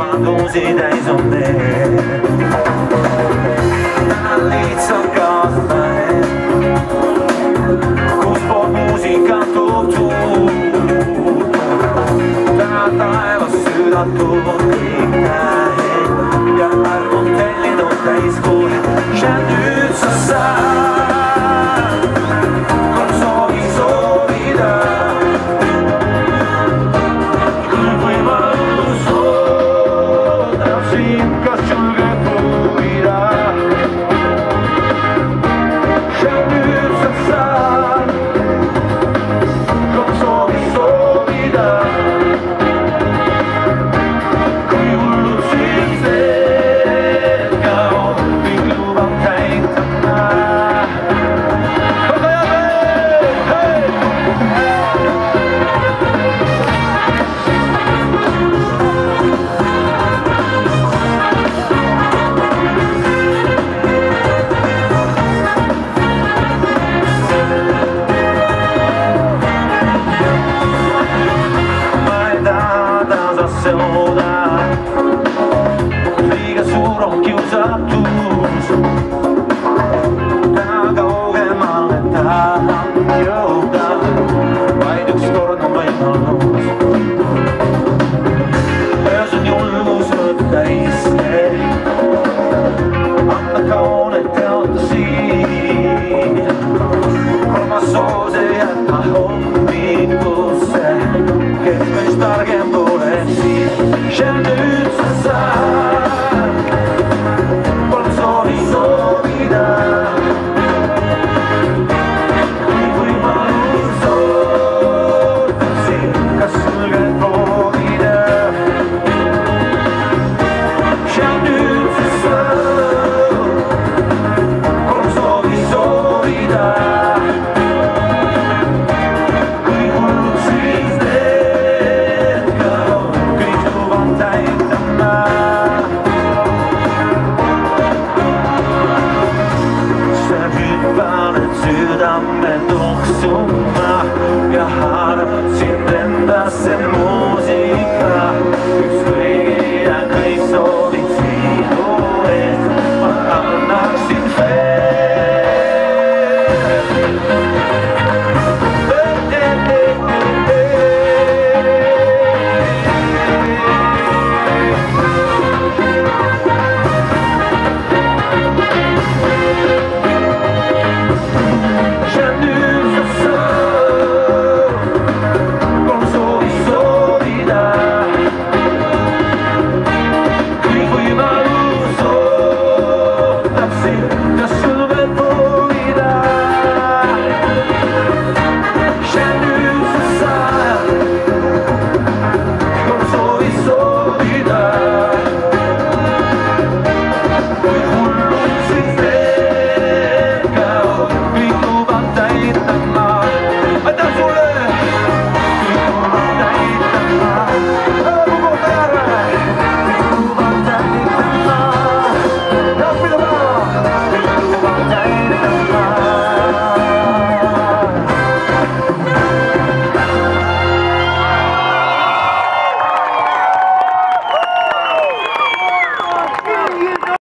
Commandos e dai zonde Na lica gaffe all they had my home sitten tuoksumma ja harpsin musiikka. Yksi kriikiä kriisolit sinulle, mä annaksin.